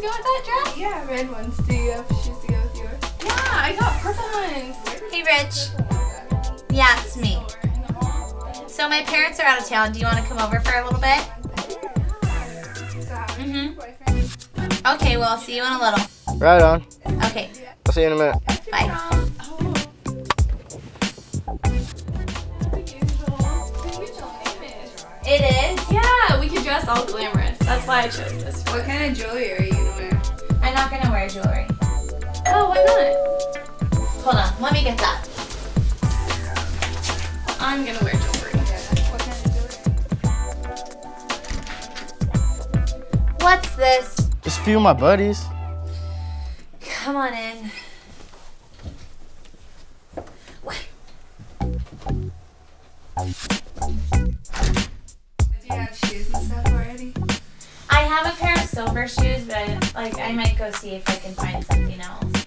to go with that dress? Yeah, red ones. Do you have shoes to go with yours? Yeah, I got purple ones. Hey, Rich. Yeah, it's me. So my parents are out of town. Do you want to come over for a little bit? So how Mhm. Okay, well, I'll see you in a little. Right on. Okay, I'll see you in a minute. bye. It is. Yeah, we could dress all glamorous. That's why I chose this. What kind of jewelry are you gonna wear? I'm not gonna wear jewelry. Oh, why not? Hold on, let me get that. I'm gonna wear jewelry. What kind of jewelry? What's this? Just a few of my buddies. Come on in. But like I might go see if I can find something else.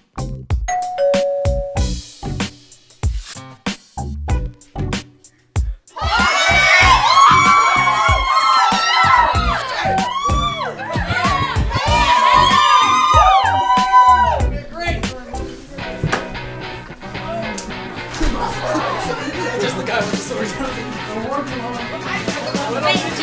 Wait, no, no.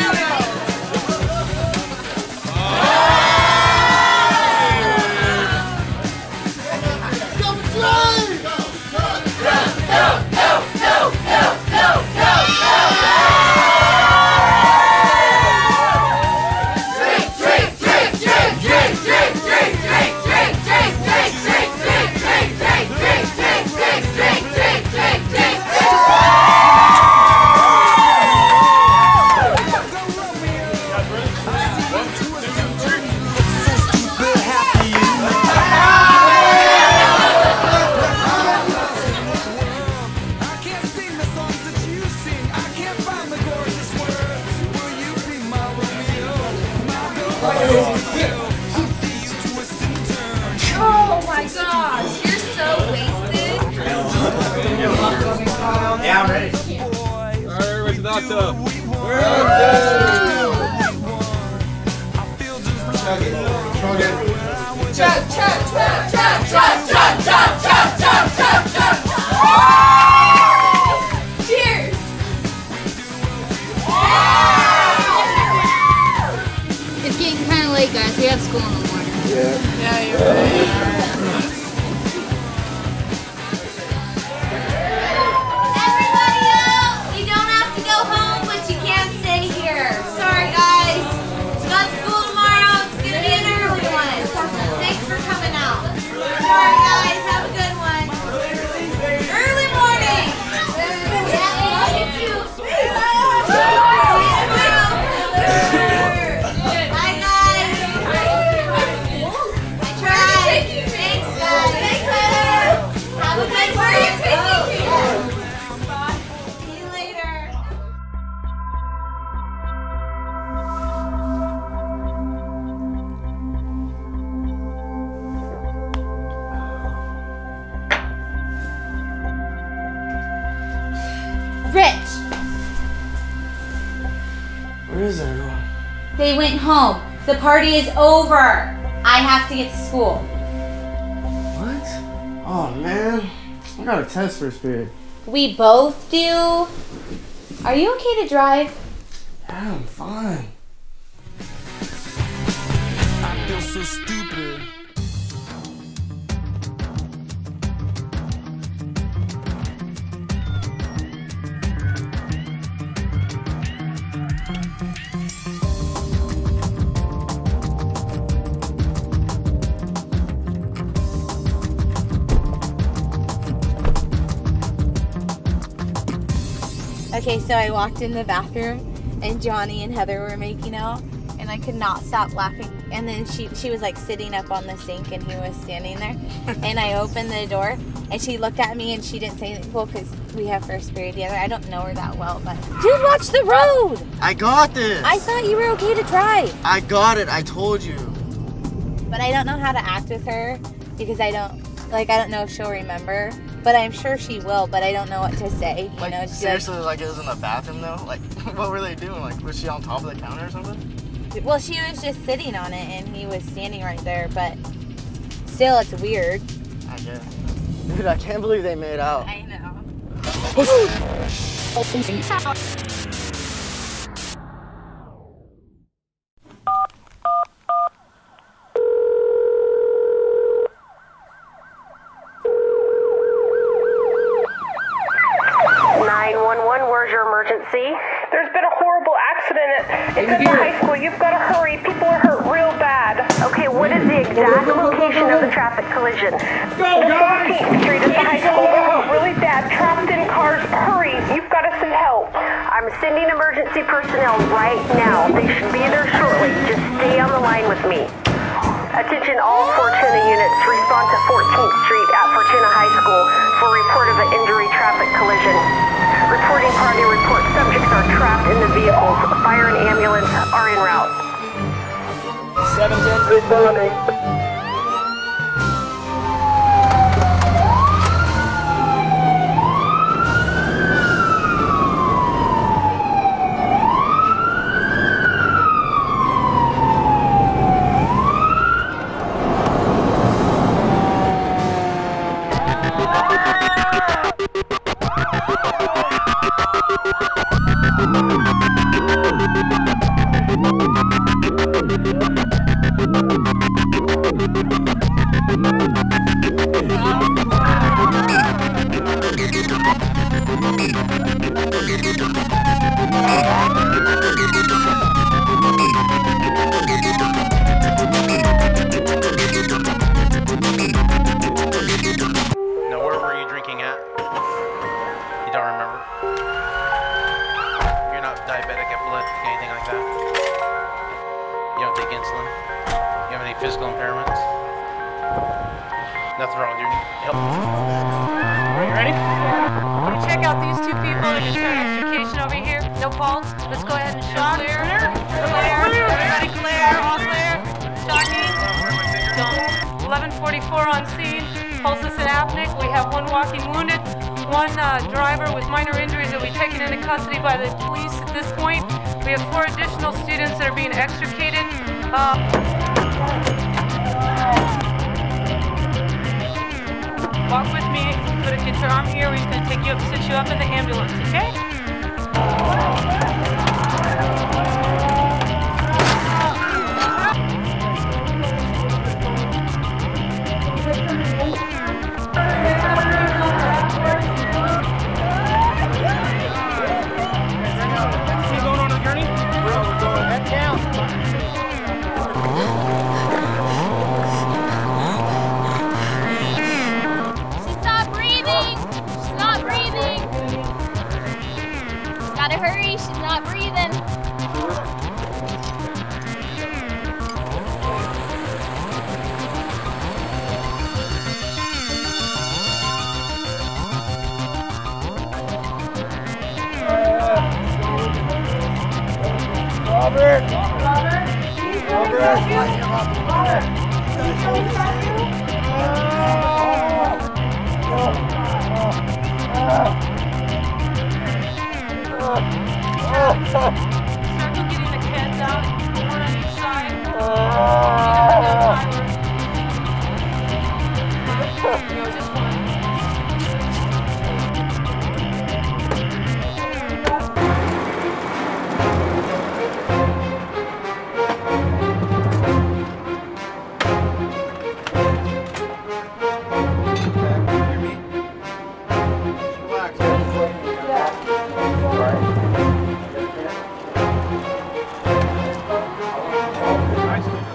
Oh my gosh, you're so wasted. Yeah, I'm ready. Alright, where's the doctor? Cheers. Yeah, you're right. They went home. The party is over. I have to get to school. What? Oh man, I got a test first period. We both do. Are you okay to drive? Yeah, I'm fine. I feel so stupid. Okay, so I walked in the bathroom and Johnny and Heather were making out and I could not stop laughing. And then she she was like sitting up on the sink and he was standing there. and I opened the door and she looked at me and she didn't say anything. Well, because we have first period together. I don't know her that well, but dude, watch the road. I got this. I thought you were okay to drive, I got it. I told you. but I don't know how to act with her because I don't like I don't know if she'll remember. But I'm sure she will. But I don't know what to say. You Like know, just be like, seriously, like it was in the bathroom though. Like, what were they doing? Like, was she on top of the counter or something? Well, she was just sitting on it and he was standing right there, but still, it's weird. I guess. Dude, I can't believe they made out. I know. Nine one one. Where's your emergency? There's been a horrible accident at it's at the high school. You've got to hurry. People are hurt real bad. Okay, what is the exact location of the traffic collision? Go, 14th Street at the high school. Really bad. Trapped in cars. Hurry. You've got to send help. I'm sending emergency personnel right now. They should be there shortly. Just stay on the line with me. Attention all Fortuna units. Respond to 14th Street at Fortuna High School for report of an injury traffic collision. Reporting party report. Subjects are trapped in the vehicles. Fire and ambulance are en route. 710 responding. Like that? You don't take insulin? You have any physical impairments? Nothing wrong with your help. Are you ready? Check out these two people that just had extrication over here. No pulse. Let's go ahead and show clear. Clear. Everybody clear. All clear. Shocking. 1144 on scene. Pulseless and apneic. We have one walking wounded. One uh, driver with minor injuries that will be taken into custody by the police at this point. We have four additional students that are being extricated. Uh, Walk with me. Put it, get your arm here. We're just gonna take you up, sit you up in the ambulance, okay? Robert! Robert! She's Robert! Robert! She's coming from you! Start getting the cats out, one on each uh, side.